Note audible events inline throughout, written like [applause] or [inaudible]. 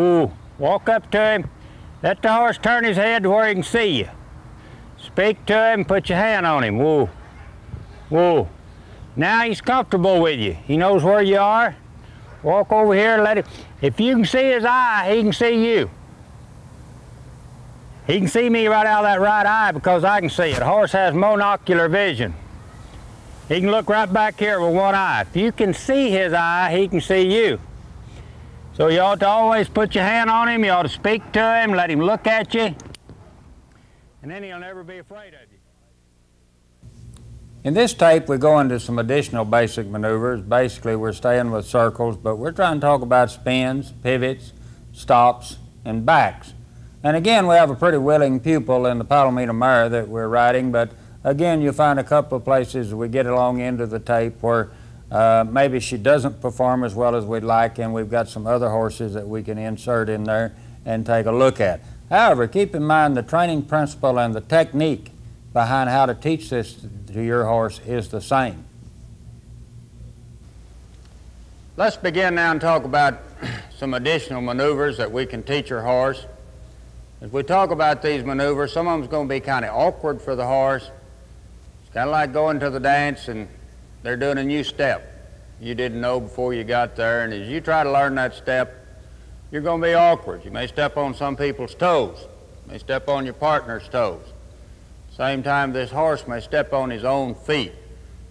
Woo. Walk up to him. Let the horse turn his head to where he can see you. Speak to him, put your hand on him. Whoa, whoa. Now he's comfortable with you. He knows where you are. Walk over here, and let him. If you can see his eye, he can see you. He can see me right out of that right eye because I can see it. A horse has monocular vision. He can look right back here with one eye. If you can see his eye, he can see you. So you ought to always put your hand on him, you ought to speak to him, let him look at you, and then he'll never be afraid of you. In this tape, we go into some additional basic maneuvers. Basically, we're staying with circles, but we're trying to talk about spins, pivots, stops, and backs. And again, we have a pretty willing pupil in the Palomino mare that we're riding, but again, you'll find a couple of places we get along into the tape where uh, maybe she doesn't perform as well as we'd like, and we've got some other horses that we can insert in there and take a look at. However, keep in mind the training principle and the technique behind how to teach this to your horse is the same. Let's begin now and talk about some additional maneuvers that we can teach your horse. As we talk about these maneuvers, some of them's going to be kind of awkward for the horse. It's kind of like going to the dance and they're doing a new step you didn't know before you got there. And as you try to learn that step, you're going to be awkward. You may step on some people's toes. You may step on your partner's toes. Same time, this horse may step on his own feet.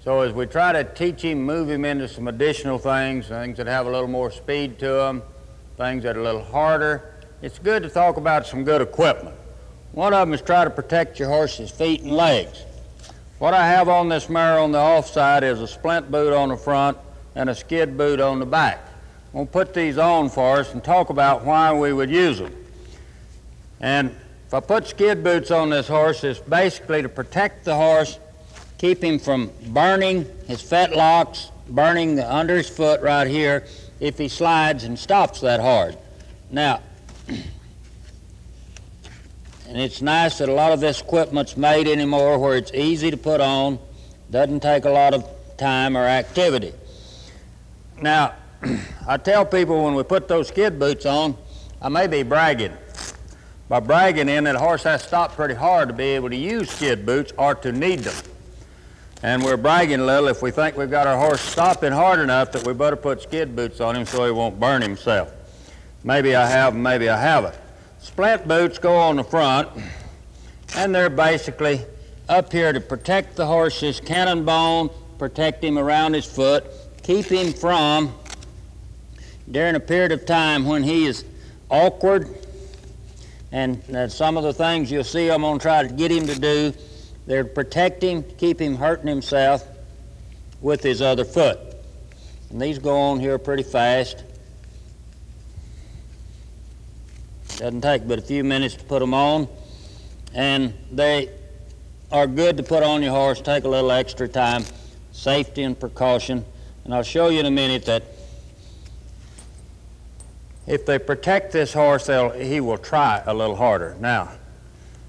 So as we try to teach him, move him into some additional things, things that have a little more speed to them, things that are a little harder, it's good to talk about some good equipment. One of them is try to protect your horse's feet and legs. What I have on this mare on the offside is a splint boot on the front and a skid boot on the back. We'll put these on for us and talk about why we would use them. And if I put skid boots on this horse, it's basically to protect the horse, keep him from burning his fetlocks, burning the under his foot right here if he slides and stops that hard. Now, [clears throat] and it's nice that a lot of this equipment's made anymore where it's easy to put on, doesn't take a lot of time or activity. Now, [clears throat] I tell people when we put those skid boots on, I may be bragging. By bragging in that horse has to stop pretty hard to be able to use skid boots or to need them. And we're bragging a little if we think we've got our horse stopping hard enough that we better put skid boots on him so he won't burn himself. Maybe I have, maybe I haven't. Splint boots go on the front, and they're basically up here to protect the horse's cannon bone, protect him around his foot, keep him from, during a period of time when he is awkward, and uh, some of the things you'll see I'm going to try to get him to do, they're to protect him, keep him hurting himself with his other foot. And these go on here pretty fast. Doesn't take but a few minutes to put them on. And they are good to put on your horse, take a little extra time, safety and precaution. And I'll show you in a minute that if they protect this horse, he will try a little harder. Now,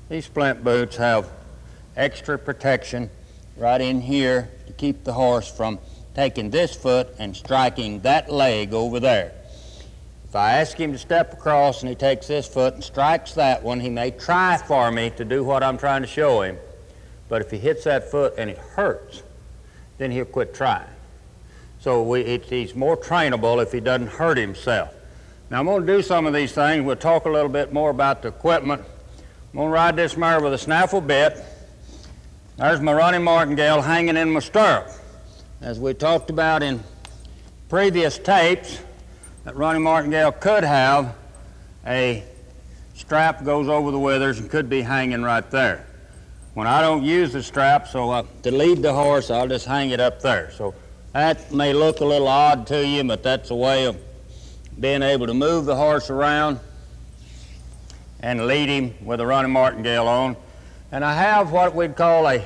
these splint boots have extra protection right in here to keep the horse from taking this foot and striking that leg over there. If I ask him to step across and he takes this foot and strikes that one, he may try for me to do what I'm trying to show him. But if he hits that foot and it hurts, then he'll quit trying. So we, it, he's more trainable if he doesn't hurt himself. Now I'm going to do some of these things. We'll talk a little bit more about the equipment. I'm going to ride this mare with a snaffle bit. There's my running martingale hanging in my stirrup. As we talked about in previous tapes, that running martingale could have a strap goes over the withers and could be hanging right there. When I don't use the strap, so I, to lead the horse, I'll just hang it up there. So that may look a little odd to you, but that's a way of being able to move the horse around and lead him with a running martingale on. And I have what we'd call a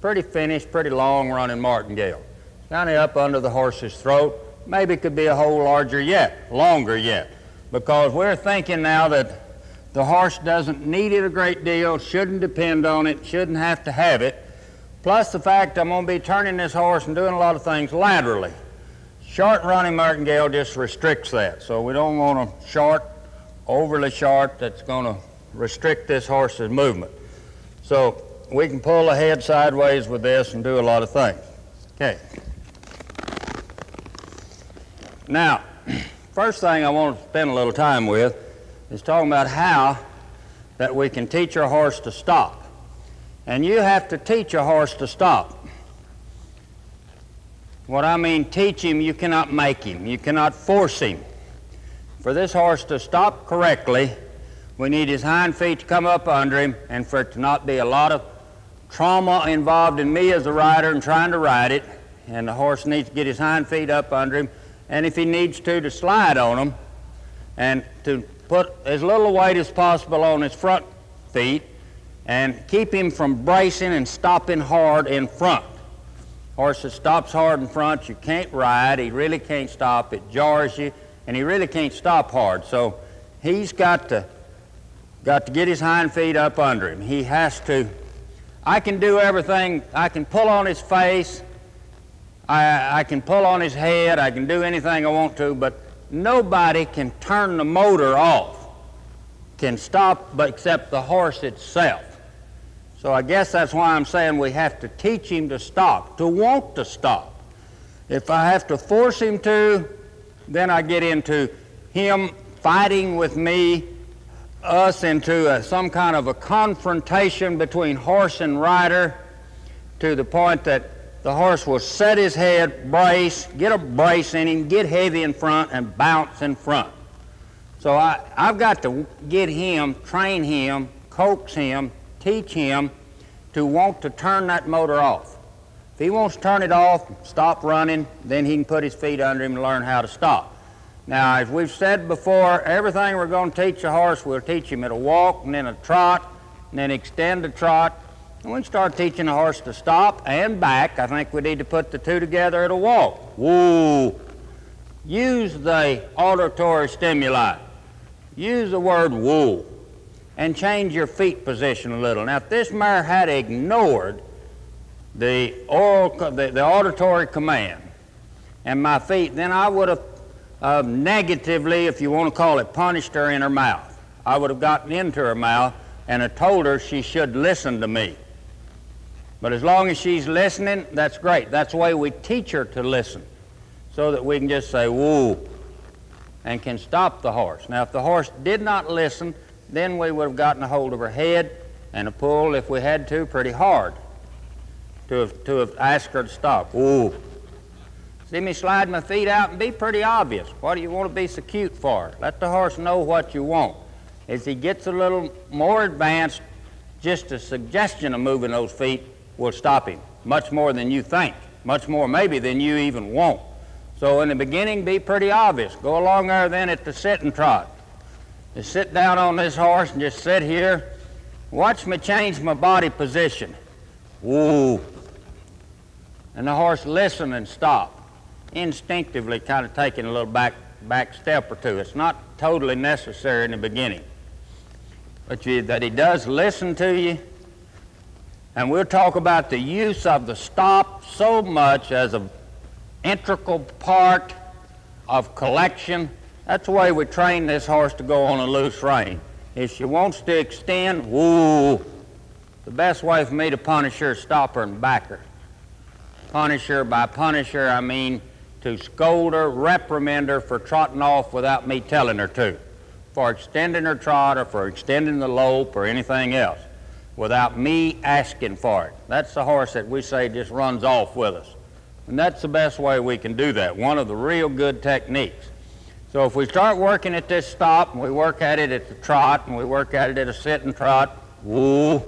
pretty finished, pretty long running martingale. Kind of up under the horse's throat maybe it could be a whole larger yet, longer yet, because we're thinking now that the horse doesn't need it a great deal, shouldn't depend on it, shouldn't have to have it. Plus the fact I'm going to be turning this horse and doing a lot of things laterally. Short running martingale just restricts that. So we don't want a short, overly short that's going to restrict this horse's movement. So we can pull the head sideways with this and do a lot of things. Okay. Now, first thing I want to spend a little time with is talking about how that we can teach our horse to stop. And you have to teach a horse to stop. What I mean teach him, you cannot make him. You cannot force him. For this horse to stop correctly, we need his hind feet to come up under him and for it to not be a lot of trauma involved in me as a rider and trying to ride it. And the horse needs to get his hind feet up under him. And if he needs to, to slide on them and to put as little weight as possible on his front feet and keep him from bracing and stopping hard in front. Horse that stops hard in front, you can't ride. He really can't stop. It jars you, and he really can't stop hard. So he's got to got to get his hind feet up under him. He has to. I can do everything. I can pull on his face. I, I can pull on his head. I can do anything I want to, but nobody can turn the motor off, can stop, but except the horse itself. So I guess that's why I'm saying we have to teach him to stop, to want to stop. If I have to force him to, then I get into him fighting with me, us into a, some kind of a confrontation between horse and rider to the point that the horse will set his head, brace, get a brace in him, get heavy in front, and bounce in front. So I, I've got to get him, train him, coax him teach him to want to turn that motor off. If he wants to turn it off, stop running, then he can put his feet under him and learn how to stop. Now, as we've said before, everything we're going to teach a horse, we'll teach him at a walk and then a trot, and then extend the trot. And we start teaching a horse to stop and back. I think we need to put the two together at a walk. Woo! Use the auditory stimuli. Use the word woo and change your feet position a little. Now, if this mare had ignored the, oral, the, the auditory command and my feet, then I would have uh, negatively, if you want to call it, punished her in her mouth. I would have gotten into her mouth and have told her she should listen to me. But as long as she's listening, that's great. That's the way we teach her to listen so that we can just say, woo, and can stop the horse. Now, if the horse did not listen, then we would have gotten a hold of her head and a pull, if we had to, pretty hard to have, to have asked her to stop. Ooh. See me slide my feet out and be pretty obvious. What do you want to be so cute for? Let the horse know what you want. As he gets a little more advanced, just a suggestion of moving those feet will stop him, much more than you think, much more maybe than you even want. So in the beginning, be pretty obvious. Go along there then at the sitting trot. Just sit down on this horse and just sit here. Watch me change my body position. Woo. And the horse listen and stop. Instinctively kind of taking a little back, back step or two. It's not totally necessary in the beginning. But you, that he does listen to you. And we'll talk about the use of the stop so much as an integral part of collection that's the way we train this horse to go on a loose rein. If she wants to extend, woo, the best way for me to punish her is stop her and back her. Punish her, by punish her, I mean to scold her, reprimand her for trotting off without me telling her to, for extending her trot or for extending the lope or anything else, without me asking for it. That's the horse that we say just runs off with us. And that's the best way we can do that, one of the real good techniques. So if we start working at this stop, and we work at it at the trot, and we work at it at a sit and trot, woo,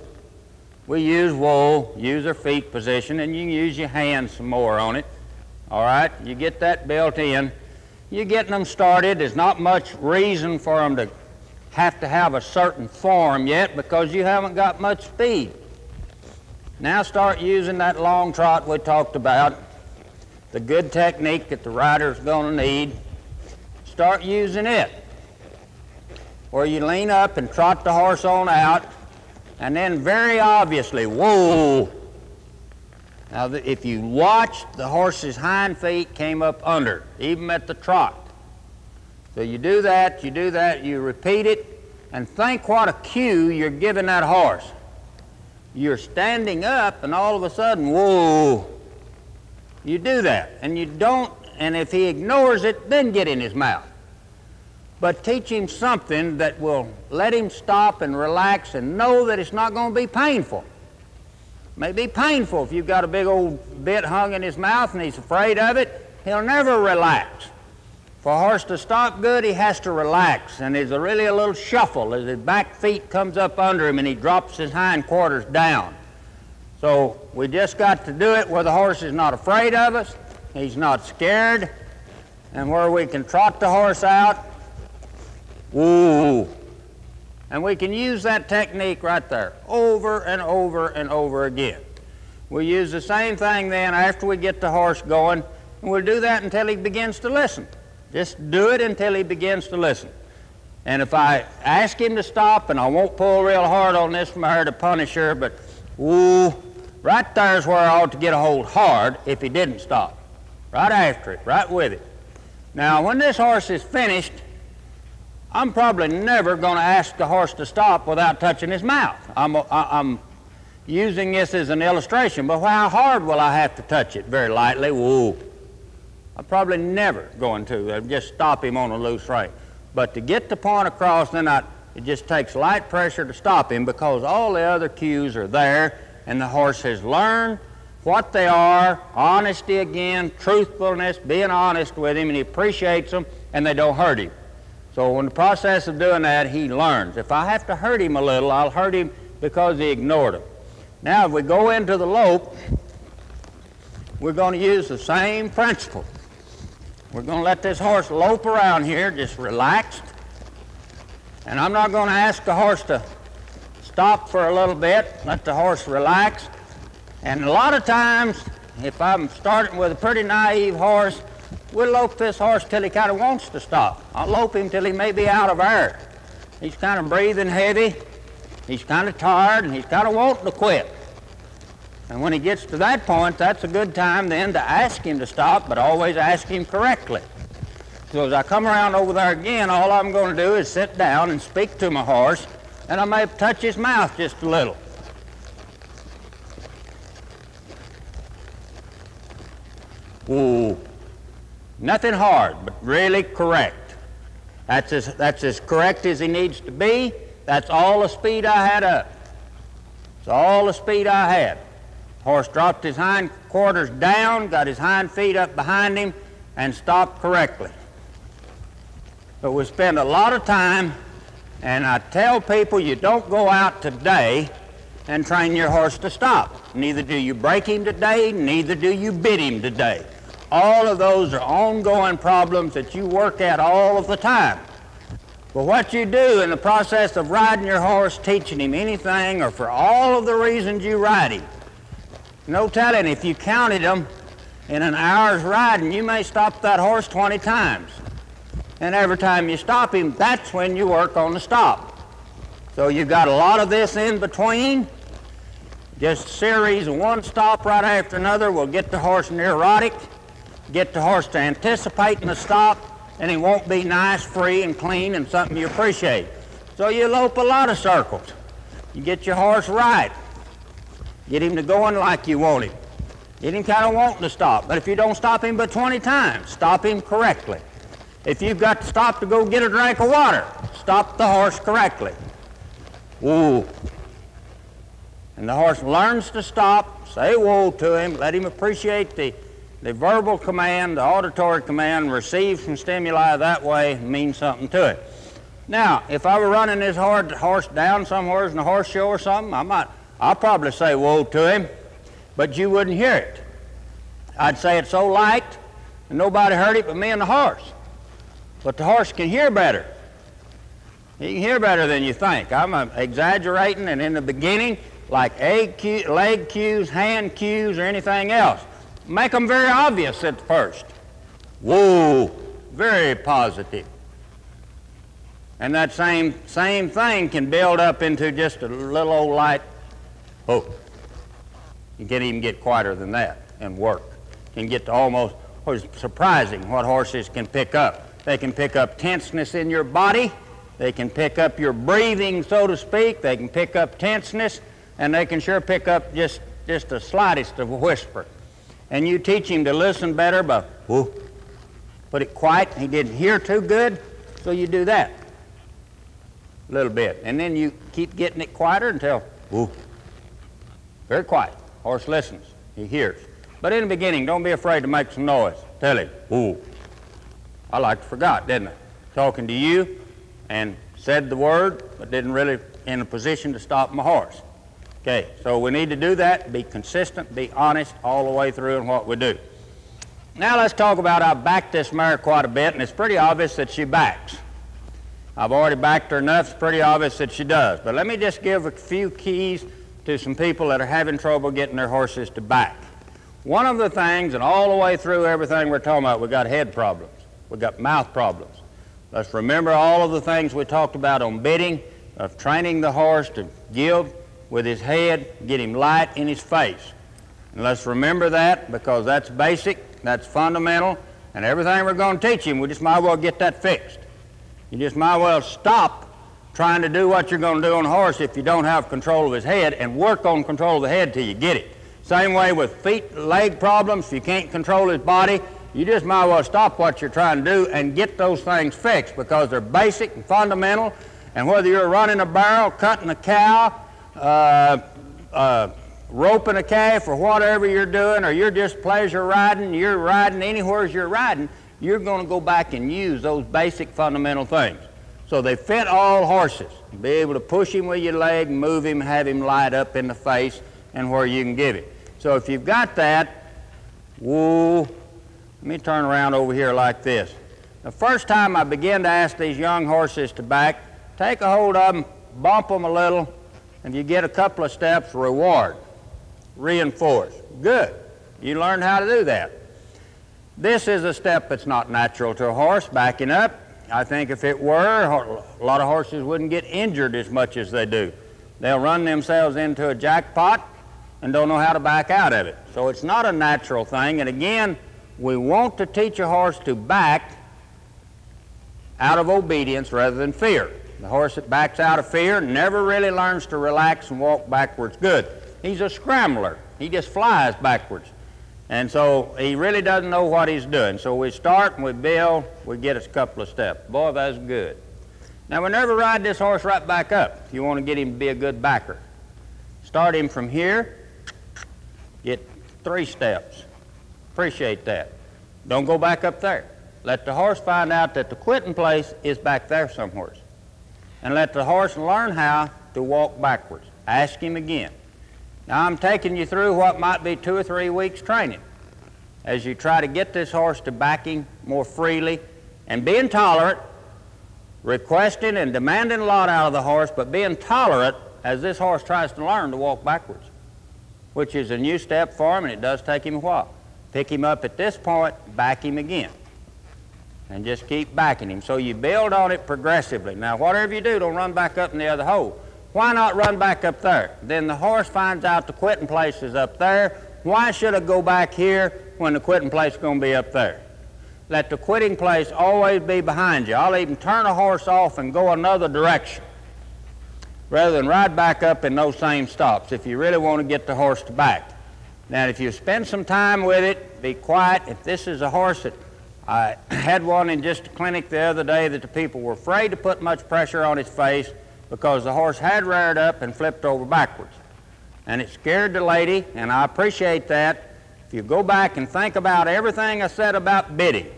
we use wool, use our feet position, and you can use your hands some more on it. All right, you get that built in. You're getting them started. There's not much reason for them to have to have a certain form yet because you haven't got much speed. Now start using that long trot we talked about, the good technique that the rider's going to need start using it. Where you lean up and trot the horse on out, and then very obviously, whoa, Now, if you watch, the horse's hind feet came up under, even at the trot. So you do that, you do that, you repeat it, and think what a cue you're giving that horse. You're standing up, and all of a sudden, whoa, you do that. And you don't, and if he ignores it, then get in his mouth. But teach him something that will let him stop and relax and know that it's not going to be painful. It may be painful if you've got a big old bit hung in his mouth and he's afraid of it. He'll never relax. For a horse to stop good, he has to relax, and there's a really a little shuffle as his back feet comes up under him and he drops his hind quarters down. So we just got to do it where the horse is not afraid of us, he's not scared, and where we can trot the horse out. Woo! And we can use that technique right there over and over and over again. We use the same thing then after we get the horse going, and we'll do that until he begins to listen. Just do it until he begins to listen. And if I ask him to stop, and I won't pull real hard on this from her to punish her, but ooh, right there's where I ought to get a hold hard if he didn't stop. Right after it, right with it. Now, when this horse is finished, I'm probably never going to ask the horse to stop without touching his mouth. I'm, I'm using this as an illustration, but how hard will I have to touch it? Very lightly. Whoa. I'm probably never going to. I'll uh, just stop him on a loose rein. But to get the point across, then I, it just takes light pressure to stop him because all the other cues are there and the horse has learned what they are, honesty again, truthfulness, being honest with him, and he appreciates them and they don't hurt him. So in the process of doing that, he learns. If I have to hurt him a little, I'll hurt him because he ignored him. Now, if we go into the lope, we're going to use the same principle. We're going to let this horse lope around here, just relaxed. And I'm not going to ask the horse to stop for a little bit, let the horse relax. And a lot of times, if I'm starting with a pretty naive horse, we'll lope this horse till he kind of wants to stop. I'll lope him till he may be out of air. He's kind of breathing heavy, he's kind of tired, and he's kind of wanting to quit. And when he gets to that point, that's a good time then to ask him to stop, but always ask him correctly. So as I come around over there again, all I'm going to do is sit down and speak to my horse, and I may touch his mouth just a little. Ooh, nothing hard, but really correct. That's as, that's as correct as he needs to be. That's all the speed I had up. It's all the speed I had. Horse dropped his hind quarters down, got his hind feet up behind him, and stopped correctly. But we spend a lot of time, and I tell people you don't go out today and train your horse to stop. Neither do you break him today, neither do you bit him today. All of those are ongoing problems that you work at all of the time. But what you do in the process of riding your horse, teaching him anything, or for all of the reasons you ride him, no telling, if you counted them in an hour's riding, you may stop that horse 20 times. And every time you stop him, that's when you work on the stop. So you've got a lot of this in between. Just series of one stop right after another will get the horse neurotic, get the horse to anticipating the stop, and he won't be nice, free, and clean and something you appreciate. So you lope a lot of circles. You get your horse right. Get him to going like you want him. Get him kind of wanting to stop. But if you don't stop him but 20 times, stop him correctly. If you've got to stop to go get a drink of water, stop the horse correctly. Whoa. And the horse learns to stop, say whoa to him, let him appreciate the, the verbal command, the auditory command, receive some stimuli that way, means something to it. Now, if I were running this hard horse down somewhere in a horse show or something, I might I'll probably say whoa to him, but you wouldn't hear it. I'd say it so light, and nobody heard it but me and the horse. But the horse can hear better. He can hear better than you think. I'm uh, exaggerating, and in the beginning, like leg cues, hand cues, or anything else, make them very obvious at first. Whoa, very positive. And that same, same thing can build up into just a little old light Oh. You can even get quieter than that and work. You can get to almost, oh, it's surprising what horses can pick up. They can pick up tenseness in your body. They can pick up your breathing, so to speak. They can pick up tenseness, and they can sure pick up just, just the slightest of a whisper. And you teach him to listen better by, whoo, put it quiet. He didn't hear too good, so you do that a little bit. And then you keep getting it quieter until, whoo, very quiet. Horse listens. He hears. But in the beginning, don't be afraid to make some noise. Tell him, whoo. I like to forgot, didn't I? Talking to you and said the word, but didn't really in a position to stop my horse. Okay, so we need to do that, be consistent, be honest all the way through in what we do. Now let's talk about I backed this mare quite a bit, and it's pretty obvious that she backs. I've already backed her enough, it's pretty obvious that she does. But let me just give a few keys to some people that are having trouble getting their horses to back. One of the things, and all the way through everything we're talking about, we've got head problems. We've got mouth problems. Let's remember all of the things we talked about on bitting, of training the horse to give with his head, get him light in his face. And let's remember that because that's basic, that's fundamental, and everything we're going to teach him, we just might well get that fixed. You just might well stop trying to do what you're going to do on a horse if you don't have control of his head and work on control of the head till you get it. Same way with feet, leg problems. If you can't control his body, you just might well stop what you're trying to do and get those things fixed because they're basic and fundamental. And whether you're running a barrel, cutting a cow, uh, uh, roping a calf, or whatever you're doing, or you're just pleasure riding, you're riding anywhere you're riding, you're going to go back and use those basic fundamental things. So they fit all horses. Be able to push him with your leg, move him, have him light up in the face, and where you can give it. So if you've got that, whoa, let me turn around over here like this. The first time I begin to ask these young horses to back, take a hold of them, bump them a little, and you get a couple of steps, reward, reinforce. Good. You learned how to do that. This is a step that's not natural to a horse, backing up. I think if it were, a lot of horses wouldn't get injured as much as they do. They'll run themselves into a jackpot and don't know how to back out of it. So it's not a natural thing. And again, we want to teach a horse to back out of obedience rather than fear. The horse that backs out of fear never really learns to relax and walk backwards good. He's a scrambler. He just flies backwards. And so he really doesn't know what he's doing. So we start and we build, we get a couple of steps. Boy, that's good. Now we never ride this horse right back up if you want to get him to be a good backer. Start him from here, get three steps. Appreciate that. Don't go back up there. Let the horse find out that the quitting place is back there somewhere. And let the horse learn how to walk backwards. Ask him again. Now I'm taking you through what might be two or three weeks training as you try to get this horse to backing more freely and being tolerant, requesting and demanding a lot out of the horse, but being tolerant as this horse tries to learn to walk backwards, which is a new step for him and it does take him a while. Pick him up at this point, back him again. And just keep backing him. So you build on it progressively. Now, whatever you do, don't run back up in the other hole. Why not run back up there? Then the horse finds out the quitting place is up there. Why should it go back here when the quitting place is going to be up there? Let the quitting place always be behind you. I'll even turn a horse off and go another direction rather than ride back up in those same stops if you really want to get the horse to back. Now, if you spend some time with it, be quiet. If this is a horse that I [coughs] had one in just a clinic the other day that the people were afraid to put much pressure on his face because the horse had reared up and flipped over backwards. And it scared the lady, and I appreciate that. If you go back and think about everything I said about bitting,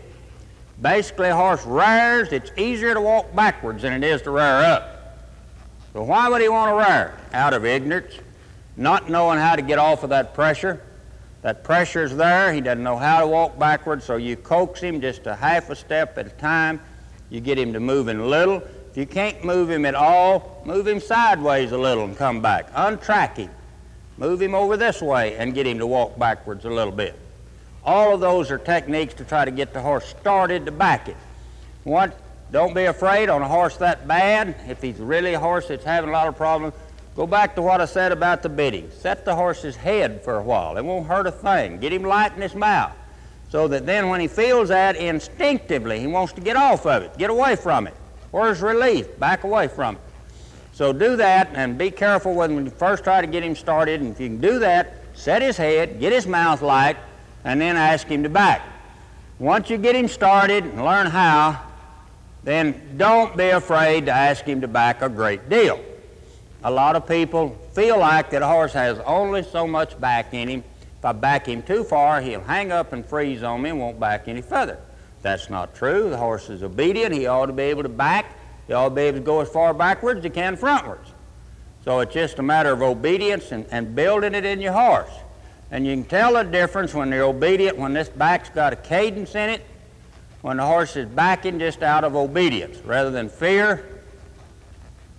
basically a horse rears, it's easier to walk backwards than it is to rear up. So why would he want to rear? Out of ignorance, not knowing how to get off of that pressure. That pressure's there, he doesn't know how to walk backwards, so you coax him just a half a step at a time. You get him to move in little. If you can't move him at all, move him sideways a little and come back. Untrack him. Move him over this way and get him to walk backwards a little bit. All of those are techniques to try to get the horse started to back it. What, don't be afraid on a horse that bad. If he's really a horse that's having a lot of problems, Go back to what I said about the bitting. Set the horse's head for a while. It won't hurt a thing. Get him light in his mouth so that then when he feels that instinctively, he wants to get off of it, get away from it. Where's relief? Back away from it. So do that and be careful when you first try to get him started. And if you can do that, set his head, get his mouth light, and then ask him to back. Once you get him started and learn how, then don't be afraid to ask him to back a great deal. A lot of people feel like that a horse has only so much back in him. If I back him too far, he'll hang up and freeze on me and won't back any further. That's not true. The horse is obedient. He ought to be able to back. He ought to be able to go as far backwards as he can frontwards. So it's just a matter of obedience and, and building it in your horse. And you can tell the difference when they're obedient, when this back's got a cadence in it, when the horse is backing just out of obedience rather than fear.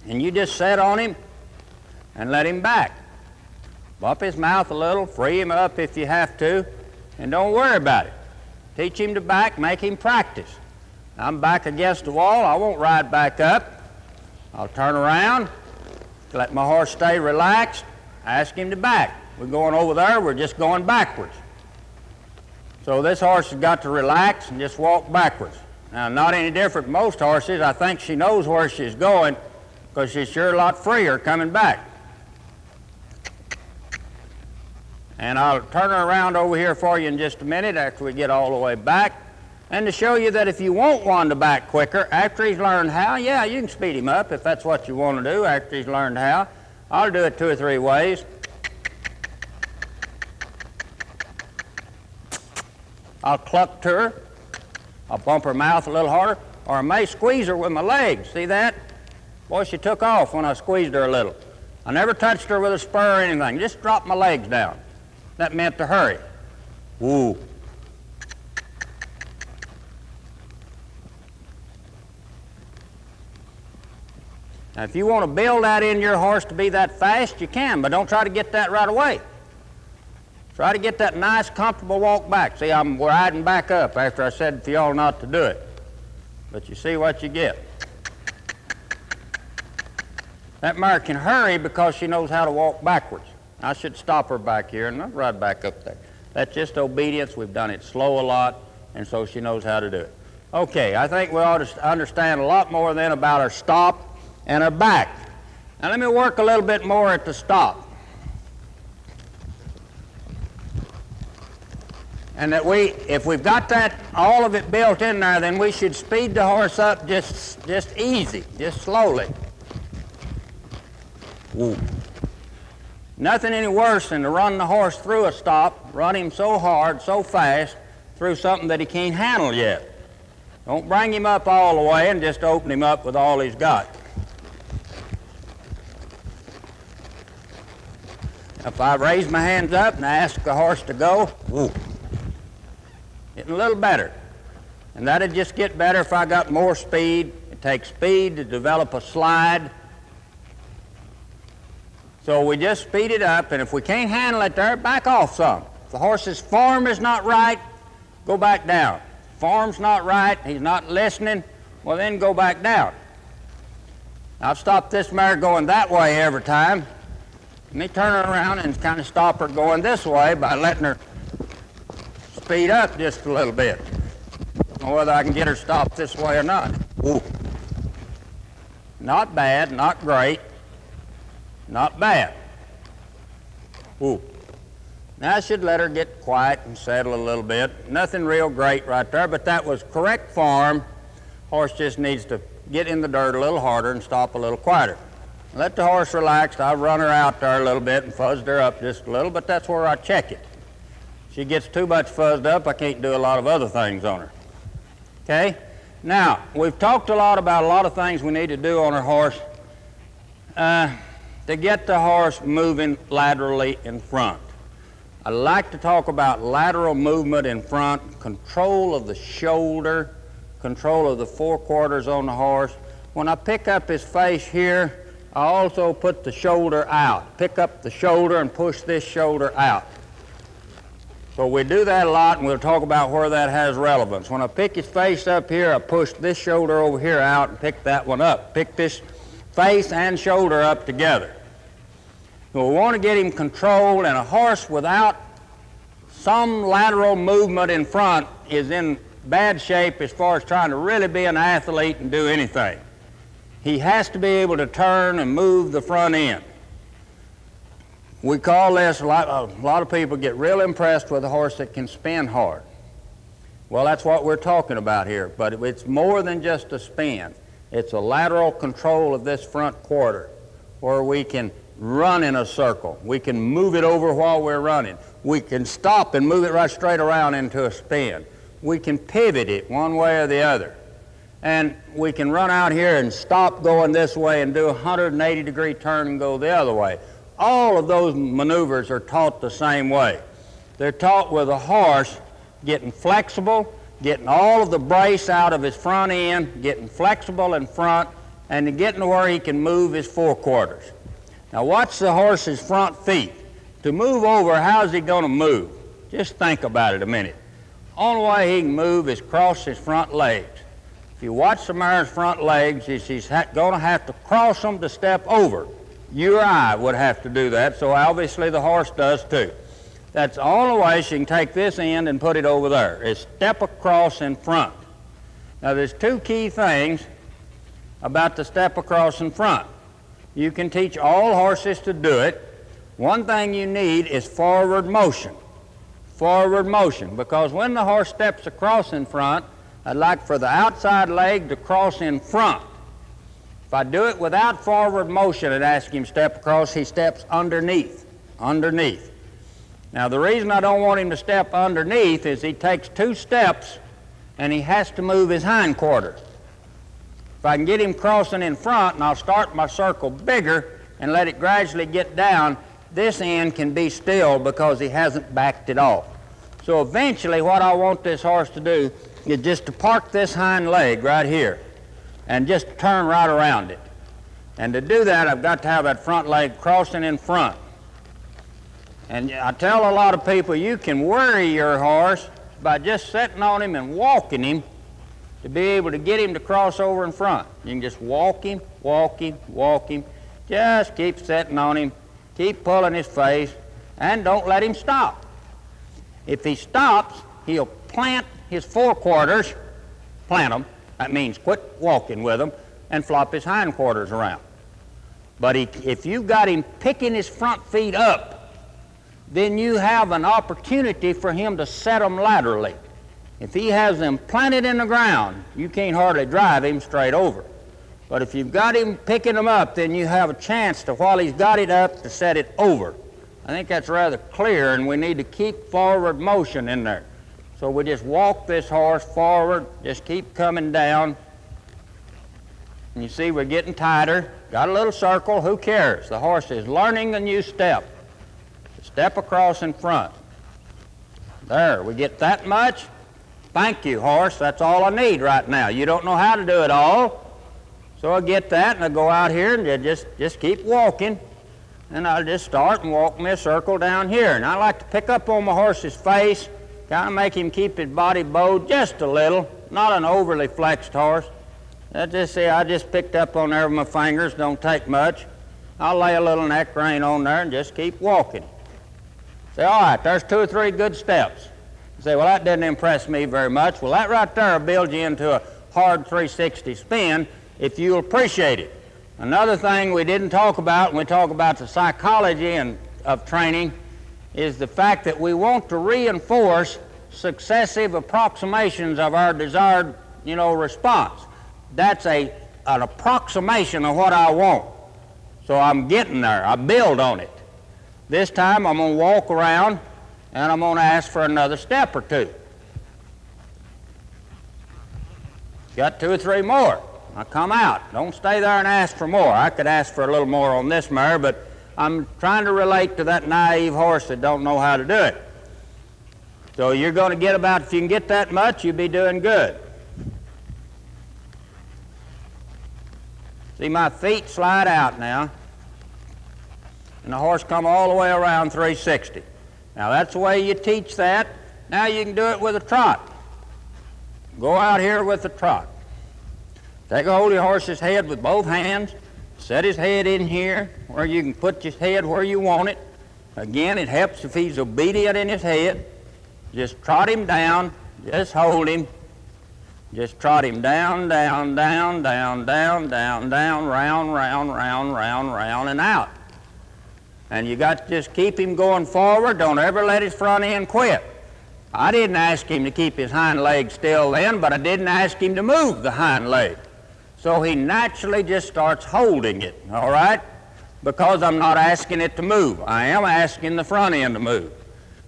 And you just set on him and let him back. Bump his mouth a little, free him up if you have to, and don't worry about it. Teach him to back, make him practice. I'm back against the wall, I won't ride back up. I'll turn around, let my horse stay relaxed, ask him to back. We're going over there, we're just going backwards. So this horse has got to relax and just walk backwards. Now, not any different most horses. I think she knows where she's going because she's sure a lot freer coming back. And I'll turn her around over here for you in just a minute after we get all the way back. And to show you that if you want one to back quicker, after he's learned how, yeah, you can speed him up if that's what you want to do after he's learned how. I'll do it two or three ways. I'll cluck to her. I'll bump her mouth a little harder, or I may squeeze her with my legs. See that? Boy, she took off when I squeezed her a little. I never touched her with a spur or anything. Just dropped my legs down. That meant to hurry. Woo. Now, if you want to build that in your horse to be that fast, you can, but don't try to get that right away. Try to get that nice, comfortable walk back. See, I'm riding back up after I said for y'all not to do it. But you see what you get. That mare can hurry because she knows how to walk backwards. I should stop her back here and not ride back up there. That's just obedience. We've done it slow a lot, and so she knows how to do it. Okay, I think we ought to understand a lot more then about her stop and her back. Now let me work a little bit more at the stop. and that we, if we've got that, all of it built in there, then we should speed the horse up just, just easy, just slowly. Ooh. Nothing any worse than to run the horse through a stop, run him so hard, so fast, through something that he can't handle yet. Don't bring him up all the way and just open him up with all he's got. If I raise my hands up and I ask the horse to go, ooh, getting a little better. And that'd just get better if I got more speed. It takes speed to develop a slide. So we just speed it up, and if we can't handle it there, back off some. If the horse's form is not right, go back down. Form's not right, he's not listening, well then go back down. I've stopped this mare going that way every time. Let me turn her around and kind of stop her going this way by letting her speed up just a little bit. Whether I can get her stopped this way or not. Ooh. Not bad, not great, not bad. Ooh. Now I should let her get quiet and settle a little bit. Nothing real great right there, but that was correct form. Horse just needs to get in the dirt a little harder and stop a little quieter. Let the horse relax. I've run her out there a little bit and fuzzed her up just a little, but that's where I check it she gets too much fuzzed up, I can't do a lot of other things on her. Okay? Now, we've talked a lot about a lot of things we need to do on our horse uh, to get the horse moving laterally in front. I like to talk about lateral movement in front, control of the shoulder, control of the forequarters on the horse. When I pick up his face here, I also put the shoulder out. Pick up the shoulder and push this shoulder out. So we do that a lot, and we'll talk about where that has relevance. When I pick his face up here, I push this shoulder over here out and pick that one up. Pick this face and shoulder up together. We want to get him controlled, and a horse without some lateral movement in front is in bad shape as far as trying to really be an athlete and do anything. He has to be able to turn and move the front end. We call this, a lot, a lot of people get real impressed with a horse that can spin hard. Well, that's what we're talking about here, but it's more than just a spin. It's a lateral control of this front quarter where we can run in a circle. We can move it over while we're running. We can stop and move it right straight around into a spin. We can pivot it one way or the other. And we can run out here and stop going this way and do a 180 degree turn and go the other way. All of those maneuvers are taught the same way. They're taught with a horse getting flexible, getting all of the brace out of his front end, getting flexible in front, and getting to where he can move his forequarters. Now watch the horse's front feet. To move over, how's he going to move? Just think about it a minute. The only way he can move is cross his front legs. If you watch the mare's front legs, he's going to have to cross them to step over. You or I would have to do that, so obviously the horse does too. That's all the way she can take this end and put it over there, is step across in front. Now there's two key things about the step across in front. You can teach all horses to do it. One thing you need is forward motion. Forward motion, because when the horse steps across in front, I'd like for the outside leg to cross in front. If I do it without forward motion and ask him step across, he steps underneath, underneath. Now the reason I don't want him to step underneath is he takes two steps and he has to move his hindquarters. If I can get him crossing in front and I'll start my circle bigger and let it gradually get down, this end can be still because he hasn't backed it off. So eventually what I want this horse to do is just to park this hind leg right here and just turn right around it. And to do that, I've got to have that front leg crossing in front. And I tell a lot of people, you can worry your horse by just sitting on him and walking him to be able to get him to cross over in front. You can just walk him, walk him, walk him. Just keep sitting on him, keep pulling his face, and don't let him stop. If he stops, he'll plant his forequarters, plant them, that means quit walking with him and flop his hindquarters around. But he, if you've got him picking his front feet up, then you have an opportunity for him to set them laterally. If he has them planted in the ground, you can't hardly drive him straight over. But if you've got him picking them up, then you have a chance to, while he's got it up, to set it over. I think that's rather clear, and we need to keep forward motion in there. So we just walk this horse forward, just keep coming down. And you see we're getting tighter. Got a little circle, who cares? The horse is learning a new step. Step across in front. There, we get that much. Thank you, horse. That's all I need right now. You don't know how to do it all. So I get that and I go out here and just, just keep walking. And I'll just start and walk me a circle down here. And I like to pick up on my horse's face Kind of make him keep his body bowed just a little, not an overly flexed horse. Let's just say I just picked up on there with my fingers, don't take much. I'll lay a little neck rein on there and just keep walking. Say, all right, there's two or three good steps. You say, well, that didn't impress me very much. Well, that right there will build you into a hard 360 spin if you appreciate it. Another thing we didn't talk about when we talk about the psychology and, of training is the fact that we want to reinforce successive approximations of our desired, you know, response. That's a, an approximation of what I want. So I'm getting there. I build on it. This time I'm going to walk around and I'm going to ask for another step or two. Got two or three more. I come out. Don't stay there and ask for more. I could ask for a little more on this mare, but I'm trying to relate to that naive horse that don't know how to do it. So you're going to get about, if you can get that much, you'll be doing good. See, my feet slide out now, and the horse come all the way around 360. Now that's the way you teach that. Now you can do it with a trot. Go out here with the trot. Take a hold of your horse's head with both hands, Set his head in here where you can put his head where you want it. Again, it helps if he's obedient in his head. Just trot him down. Just hold him. Just trot him down, down, down, down, down, down, down, round, round, round, round, round, and out. And you got to just keep him going forward. Don't ever let his front end quit. I didn't ask him to keep his hind leg still then, but I didn't ask him to move the hind leg. So he naturally just starts holding it, all right? Because I'm not asking it to move. I am asking the front end to move.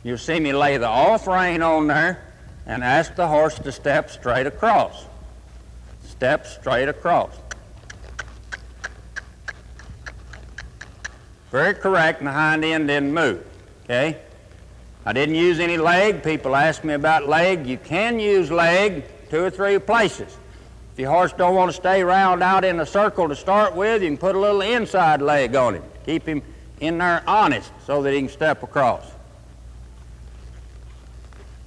You'll see me lay the off rein on there and ask the horse to step straight across. Step straight across. Very correct, and the hind end didn't move, okay? I didn't use any leg. People ask me about leg. You can use leg two or three places. If your horse don't want to stay round out in a circle to start with, you can put a little inside leg on him. Keep him in there honest so that he can step across.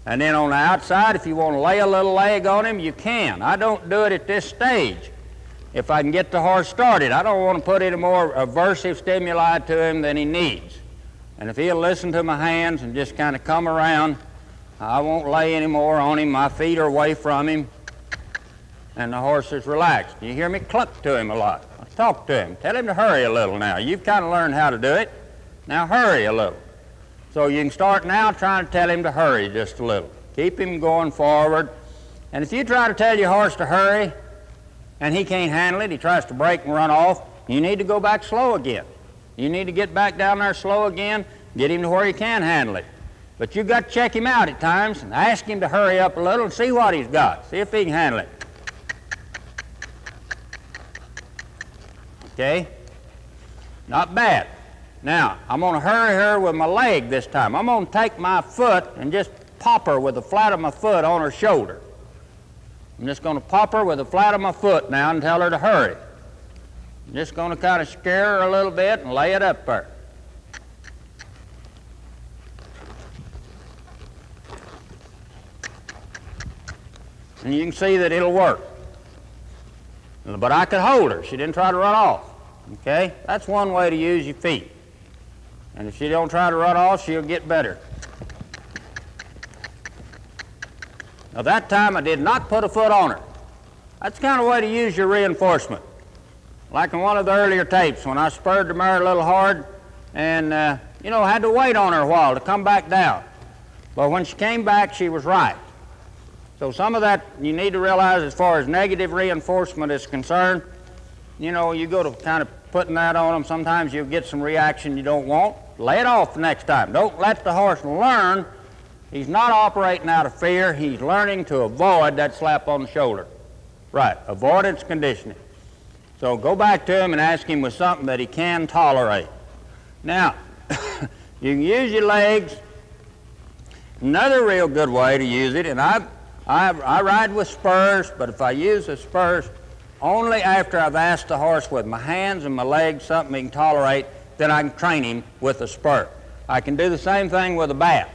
And then on the outside, if you want to lay a little leg on him, you can. I don't do it at this stage. If I can get the horse started, I don't want to put any more aversive stimuli to him than he needs. And if he'll listen to my hands and just kind of come around, I won't lay any more on him. My feet are away from him, and the horse is relaxed. You hear me cluck to him a lot. I talk to him. Tell him to hurry a little now. You've kind of learned how to do it. Now hurry a little. So you can start now trying to tell him to hurry just a little. Keep him going forward. And if you try to tell your horse to hurry and he can't handle it, he tries to break and run off, you need to go back slow again. You need to get back down there slow again, get him to where he can handle it. But you've got to check him out at times and ask him to hurry up a little and see what he's got. See if he can handle it. Okay? Not bad. Now, I'm going to hurry her with my leg this time. I'm going to take my foot and just pop her with the flat of my foot on her shoulder. I'm just going to pop her with the flat of my foot now and tell her to hurry. I'm just going to kind of scare her a little bit and lay it up there. And you can see that it'll work. But I could hold her. She didn't try to run off. Okay? That's one way to use your feet. And if she don't try to run off, she'll get better. Now that time I did not put a foot on her. That's the kind of way to use your reinforcement. Like in one of the earlier tapes when I spurred the mare a little hard and, uh, you know, had to wait on her a while to come back down. But when she came back, she was right. So some of that you need to realize as far as negative reinforcement is concerned, you know, you go to kind of putting that on them, sometimes you'll get some reaction you don't want. Lay it off the next time. Don't let the horse learn. He's not operating out of fear. He's learning to avoid that slap on the shoulder. Right, avoidance conditioning. So go back to him and ask him with something that he can tolerate. Now, [laughs] you can use your legs. Another real good way to use it, and I, I, I ride with spurs, but if I use the spurs only after I've asked the horse with my hands and my legs something he can tolerate, then I can train him with a spur. I can do the same thing with a bat.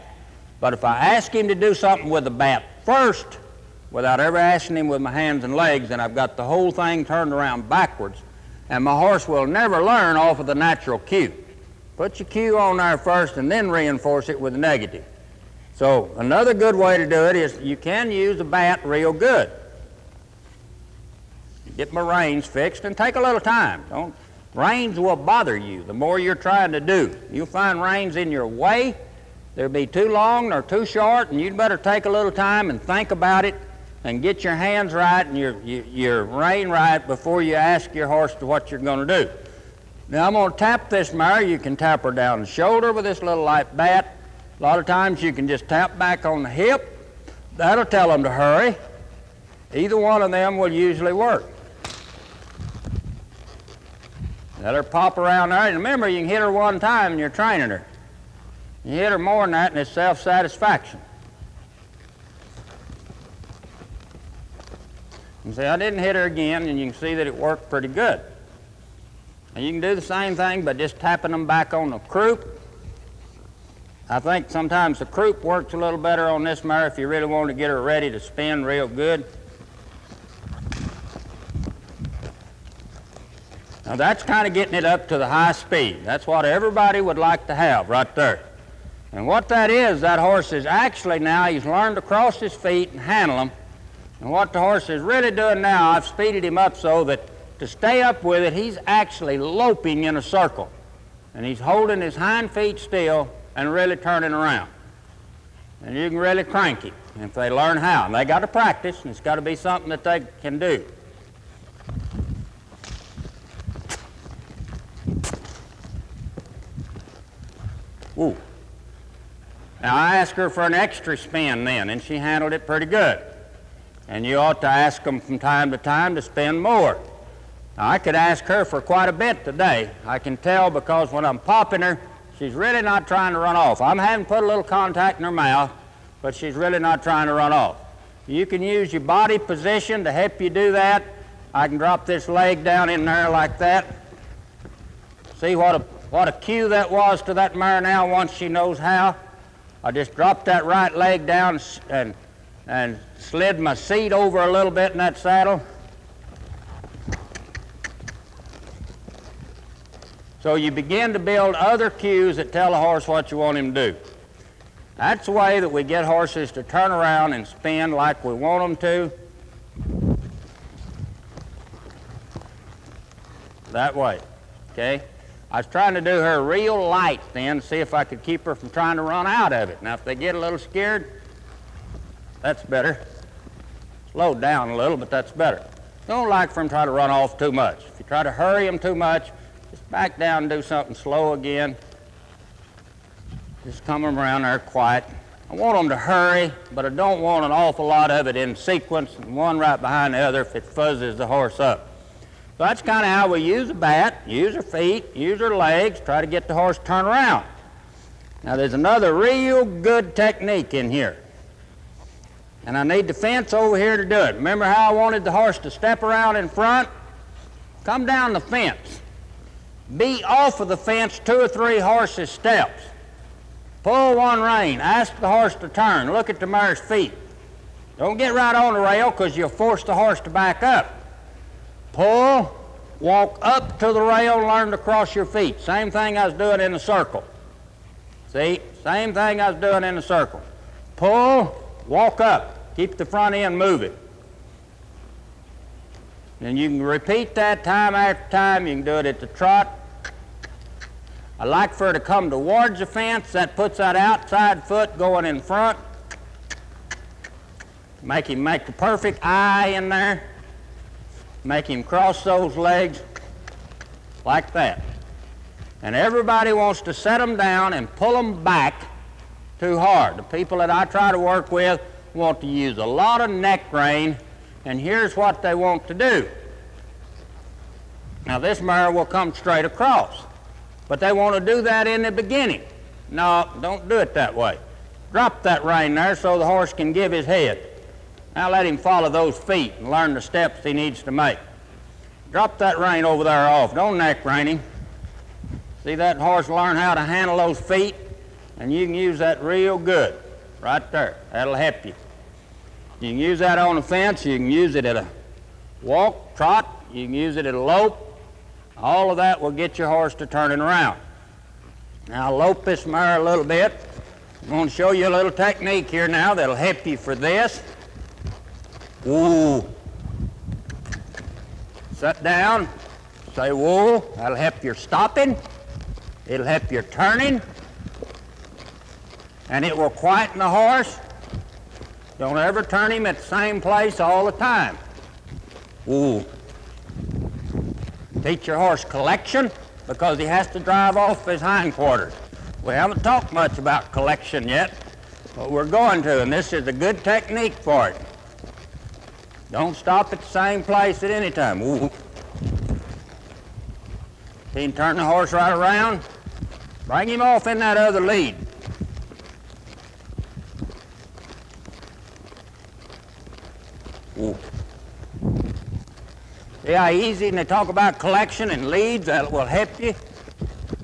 But if I ask him to do something with the bat first, without ever asking him with my hands and legs, then I've got the whole thing turned around backwards, and my horse will never learn off of the natural cue. Put your cue on there first and then reinforce it with a negative. So another good way to do it is you can use a bat real good. Get my reins fixed and take a little time. Don't reins will bother you the more you're trying to do. You'll find reins in your way. They'll be too long or too short, and you'd better take a little time and think about it and get your hands right and your, your, your rein right before you ask your horse to what you're going to do. Now I'm going to tap this mare. You can tap her down the shoulder with this little light bat. A lot of times you can just tap back on the hip. That'll tell them to hurry. Either one of them will usually work. Let her pop around there. And remember, you can hit her one time and you're training her. You hit her more than that and it's self-satisfaction. You see, I didn't hit her again, and you can see that it worked pretty good. And you can do the same thing by just tapping them back on the croup. I think sometimes the croup works a little better on this mare if you really want to get her ready to spin real good. Now that's kind of getting it up to the high speed. That's what everybody would like to have right there. And what that is, that horse is actually now, he's learned to cross his feet and handle them. And what the horse is really doing now, I've speeded him up so that to stay up with it, he's actually loping in a circle. And he's holding his hind feet still and really turning around. And you can really crank him if they learn how. And they got to practice, and it's got to be something that they can do. Ooh. Now I asked her for an extra spin then, and she handled it pretty good. And you ought to ask them from time to time to spend more. Now, I could ask her for quite a bit today. I can tell because when I'm popping her, she's really not trying to run off. I'm having put a little contact in her mouth, but she's really not trying to run off. You can use your body position to help you do that. I can drop this leg down in there like that. See what a, what a cue that was to that mare now once she knows how. I just dropped that right leg down and, and slid my seat over a little bit in that saddle. So you begin to build other cues that tell a horse what you want him to do. That's the way that we get horses to turn around and spin like we want them to. That way, okay? I was trying to do her real light then, see if I could keep her from trying to run out of it. Now, if they get a little scared, that's better. Slow down a little, but that's better. Don't like for them to try to run off too much. If you try to hurry them too much, just back down and do something slow again. Just come around there quiet. I want them to hurry, but I don't want an awful lot of it in sequence, and one right behind the other if it fuzzes the horse up. So that's kind of how we use a bat, use our feet, use our legs, try to get the horse turned around. Now there's another real good technique in here. And I need the fence over here to do it. Remember how I wanted the horse to step around in front? Come down the fence. Be off of the fence two or three horses' steps. Pull one rein. Ask the horse to turn. Look at the mare's feet. Don't get right on the rail because you'll force the horse to back up. Pull, walk up to the rail, learn to cross your feet. Same thing I was doing in the circle. See, same thing I was doing in the circle. Pull, walk up, keep the front end moving. And you can repeat that time after time. You can do it at the trot. I like for her to come towards the fence. That puts that outside foot going in front. Make him make the perfect eye in there. Make him cross those legs like that. And everybody wants to set them down and pull them back too hard. The people that I try to work with want to use a lot of neck rein, and here's what they want to do. Now, this mare will come straight across, but they want to do that in the beginning. No, don't do it that way. Drop that rein there so the horse can give his head. Now let him follow those feet and learn the steps he needs to make. Drop that rein over there off. Don't neck rein him. See that horse learn how to handle those feet? And you can use that real good right there. That'll help you. You can use that on a fence. You can use it at a walk, trot. You can use it at a lope. All of that will get your horse to turning around. Now lope this mare a little bit. I'm going to show you a little technique here now that'll help you for this. Ooh. Sit down. Say whoa. That'll help your stopping. It'll help your turning. And it will quieten the horse. Don't ever turn him at the same place all the time. Whoa. Teach your horse collection because he has to drive off his hindquarters. We haven't talked much about collection yet, but we're going to, and this is a good technique for it. Don't stop at the same place at any time. Ooh. Can turn the horse right around. Bring him off in that other lead. Ooh. How easy and they talk about collection and leads that will help you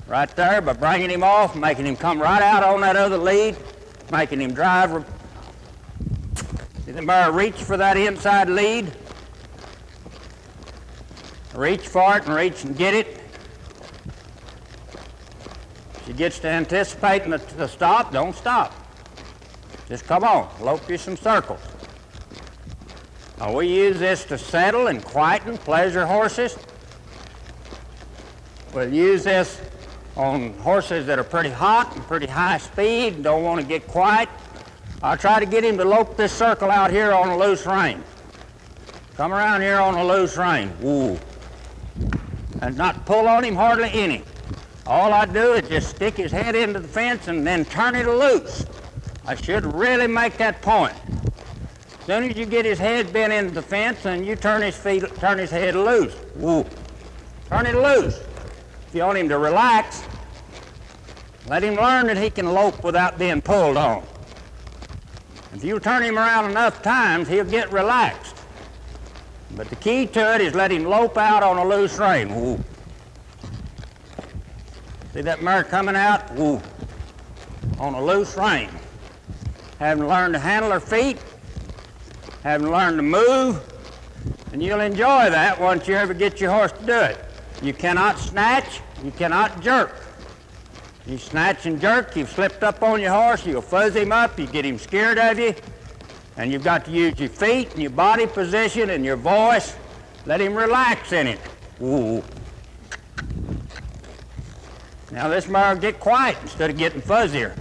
right there by bringing him off, making him come right out on that other lead, making him drive The reach for that inside lead? Reach for it and reach and get it. She gets to anticipating the, the stop, don't stop. Just come on, lope you some circles. Now we use this to settle and quieten pleasure horses. We'll use this on horses that are pretty hot and pretty high speed and don't want to get quiet. I'll try to get him to lope this circle out here on a loose rein. Come around here on a loose rein. Woo. And not pull on him hardly any. All I do is just stick his head into the fence and then turn it loose. I should really make that point. As soon as you get his head bent into the fence and you turn his feet, turn his head loose. Woo. Turn it loose. If you want him to relax, let him learn that he can lope without being pulled on. If you turn him around enough times, he'll get relaxed. But the key to it is let him lope out on a loose rein. See that mare coming out? On a loose rein. Having learned to handle her feet, having learned to move, and you'll enjoy that once you ever get your horse to do it. You cannot snatch, you cannot jerk. You snatch and jerk, you've slipped up on your horse, you'll fuzz him up, you get him scared of you, and you've got to use your feet and your body position and your voice. Let him relax in it. Ooh. Now this mare will get quiet instead of getting fuzzier.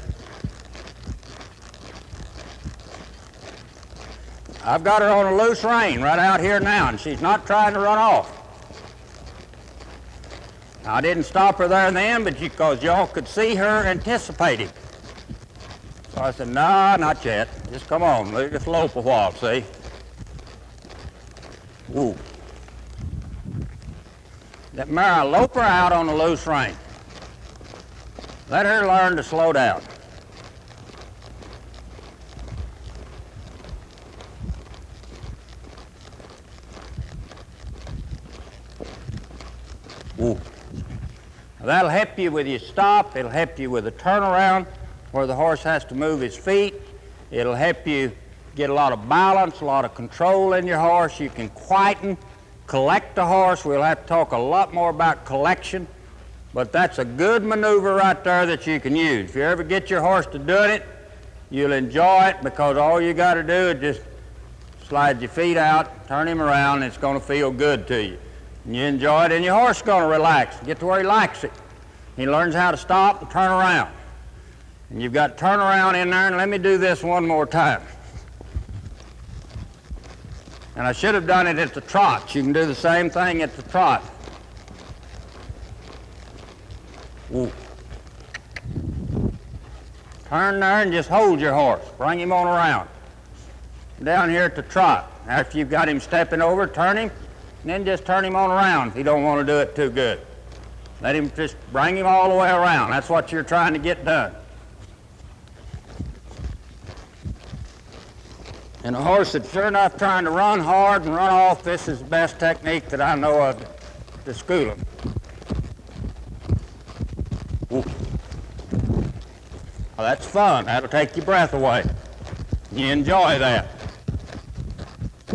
I've got her on a loose rein right out here now, and she's not trying to run off. I didn't stop her there then, but because y'all could see her anticipating. So I said, nah, not yet. Just come on, let us lope a while, see? Ooh. That mare, lope her out on a loose rein. Let her learn to slow down. That'll help you with your stop. It'll help you with a turnaround where the horse has to move his feet. It'll help you get a lot of balance, a lot of control in your horse. You can quieten, collect the horse. We'll have to talk a lot more about collection. But that's a good maneuver right there that you can use. If you ever get your horse to doing it, you'll enjoy it because all you got to do is just slide your feet out, turn him around, and it's going to feel good to you. And you enjoy it, and your horse is going to relax, get to where he likes it. He learns how to stop and turn around. And you've got turn around in there, and let me do this one more time. And I should have done it at the trot. You can do the same thing at the trot. Ooh. Turn there and just hold your horse. Bring him on around. Down here at the trot. After you've got him stepping over, turn him, and then just turn him on around if you don't want to do it too good. Let him just bring him all the way around. That's what you're trying to get done. And a horse that's sure enough trying to run hard and run off, this is the best technique that I know of to school him. Well, that's fun. That'll take your breath away. You enjoy that.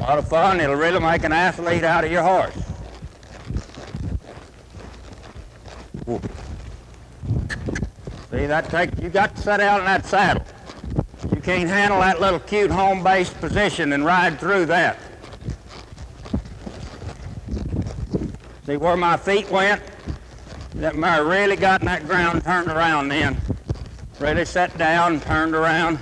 A lot of fun. It'll really make an athlete out of your horse. See, that take, you got to sit out in that saddle. You can't handle that little cute home-based position and ride through that. See where my feet went? That mare really got in that ground turned around then. Really sat down, and turned around.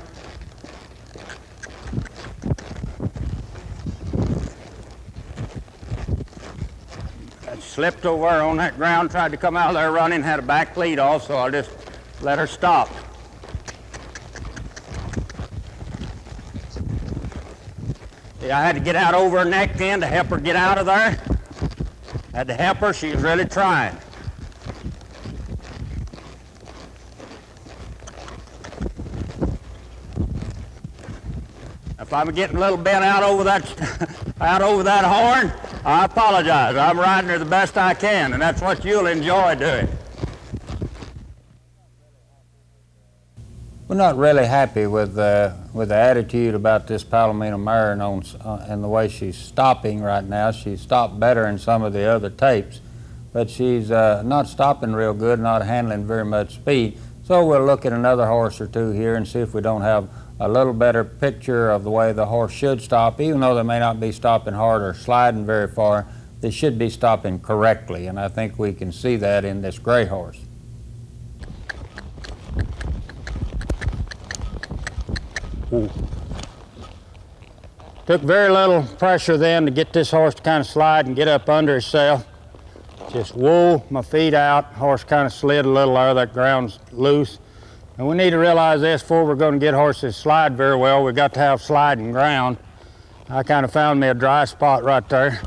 Slipped over on that ground, tried to come out there running, had a back lead also. I just let her stop. I had to get out over her neck then to help her get out of there. Had to help her, she was really trying. If I'm getting a little bent out over that [laughs] out over that horn, I apologize. I'm riding her the best I can, and that's what you'll enjoy doing. we're not really happy with uh, with the attitude about this Palomino mare and, on, uh, and the way she's stopping right now. She's stopped better in some of the other tapes, but she's uh, not stopping real good, not handling very much speed. So we'll look at another horse or two here and see if we don't have a little better picture of the way the horse should stop, even though they may not be stopping hard or sliding very far, they should be stopping correctly, and I think we can see that in this gray horse. Ooh. Took very little pressure then to get this horse to kind of slide and get up under himself. Just whoa, my feet out. Horse kind of slid a little there. That ground's loose. And we need to realize this before we're going to get horses slide very well. We've got to have sliding ground. I kind of found me a dry spot right there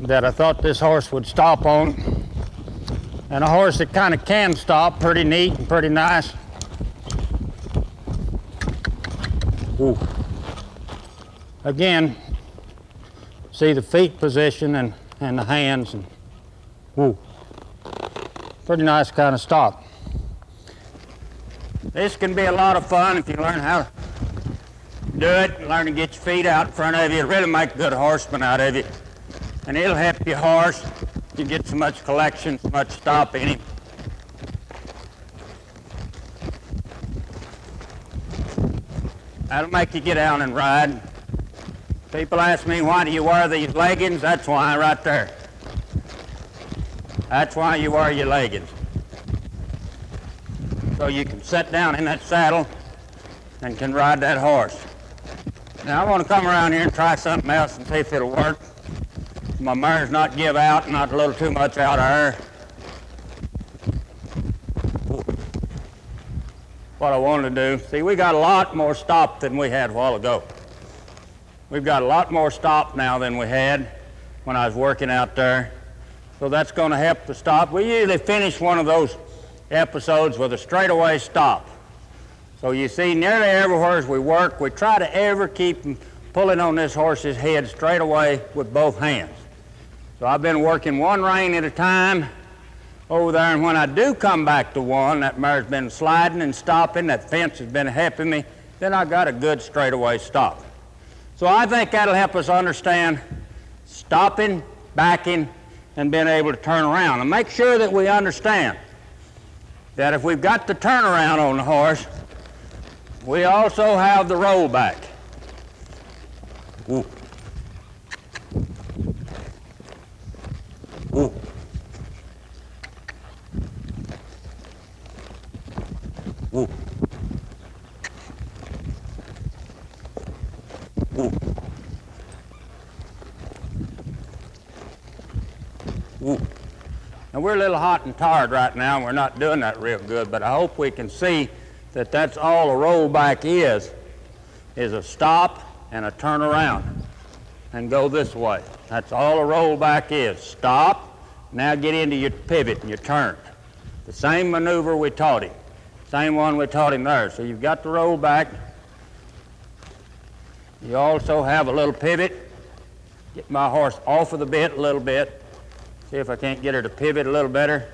that I thought this horse would stop on. And a horse that kind of can stop, pretty neat and pretty nice. Ooh. Again, see the feet position and, and the hands and woo. Pretty nice kind of stop. This can be a lot of fun if you learn how to do it, learn to get your feet out in front of you. Really make a good horseman out of you. And it'll help your horse. You get so much collection, so much stop in him. That'll make you get out and ride. People ask me, why do you wear these leggings? That's why, right there. That's why you wear your leggings. So you can sit down in that saddle and can ride that horse. Now I want to come around here and try something else and see if it'll work. My mare's not give out, not a little too much out of her. what I wanted to do. See, we got a lot more stop than we had a while ago. We've got a lot more stop now than we had when I was working out there. So that's going to help the stop. We usually finish one of those episodes with a straightaway stop. So you see, nearly everywhere as we work, we try to ever keep pulling on this horse's head straight away with both hands. So I've been working one rein at a time over there, and when I do come back to one, that mare's been sliding and stopping, that fence has been helping me, then I got a good straightaway stop. So I think that'll help us understand stopping, backing, and being able to turn around. And make sure that we understand that if we've got the turnaround on the horse, we also have the rollback. Ooh. Ooh. Ooh. Ooh. Ooh. Now we're a little hot and tired right now, and we're not doing that real good, but I hope we can see that that's all a rollback is, is a stop and a turn around and go this way. That's all a rollback is. Stop, now get into your pivot and your turn. The same maneuver we taught him. Same one we taught him there. So you've got the rollback. You also have a little pivot. Get my horse off of the bit a little bit. See if I can't get her to pivot a little better.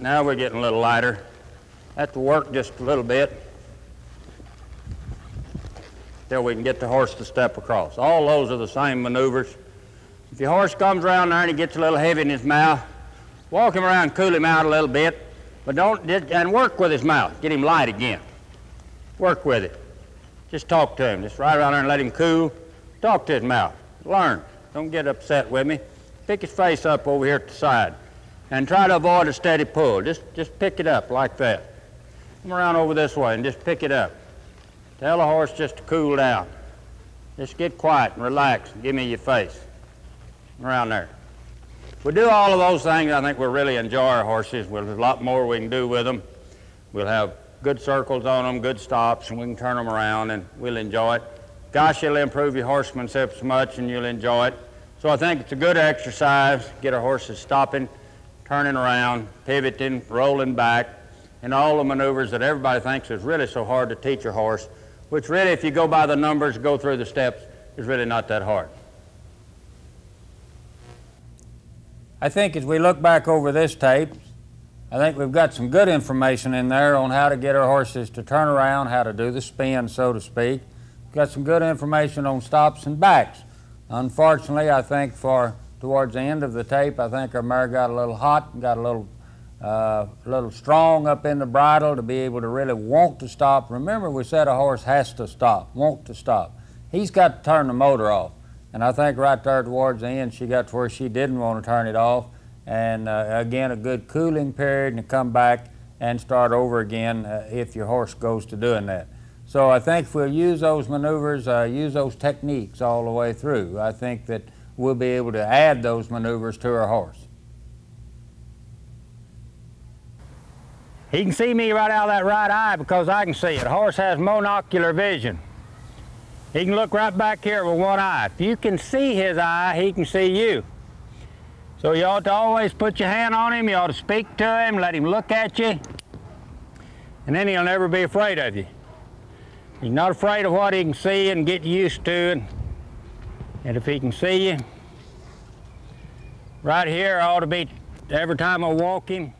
Now we're getting a little lighter. Have to work just a little bit till we can get the horse to step across. All those are the same maneuvers. If your horse comes around there and he gets a little heavy in his mouth, walk him around, cool him out a little bit, but don't, and work with his mouth. Get him light again. Work with it. Just talk to him. Just ride around there and let him cool. Talk to his mouth. Learn. Don't get upset with me. Pick his face up over here at the side. And try to avoid a steady pull. Just, just pick it up like that. Come around over this way and just pick it up. Tell the horse just to cool down. Just get quiet and relax and give me your face around there. If we do all of those things, I think we'll really enjoy our horses. We'll have a lot more we can do with them. We'll have good circles on them, good stops, and we can turn them around, and we'll enjoy it. Gosh, it'll improve your horsemanship so much, and you'll enjoy it. So I think it's a good exercise. Get our horses stopping, turning around, pivoting, rolling back, and all the maneuvers that everybody thinks is really so hard to teach a horse, which really, if you go by the numbers, go through the steps, is really not that hard. I think as we look back over this tape, I think we've got some good information in there on how to get our horses to turn around, how to do the spin, so to speak. We've got some good information on stops and backs. Unfortunately, I think for towards the end of the tape, I think our mare got a little hot, and got a little, uh, little strong up in the bridle to be able to really want to stop. Remember, we said a horse has to stop, want to stop. He's got to turn the motor off. And I think right there towards the end, she got to where she didn't want to turn it off. And uh, again, a good cooling period and come back and start over again uh, if your horse goes to doing that. So I think if we'll use those maneuvers, uh, use those techniques all the way through, I think that we'll be able to add those maneuvers to our horse. He can see me right out of that right eye because I can see it. A horse has monocular vision. He can look right back here with one eye. If you can see his eye, he can see you. So you ought to always put your hand on him, you ought to speak to him, let him look at you, and then he'll never be afraid of you. He's not afraid of what he can see and get used to. And, and if he can see you, right here I ought to be, every time I walk him,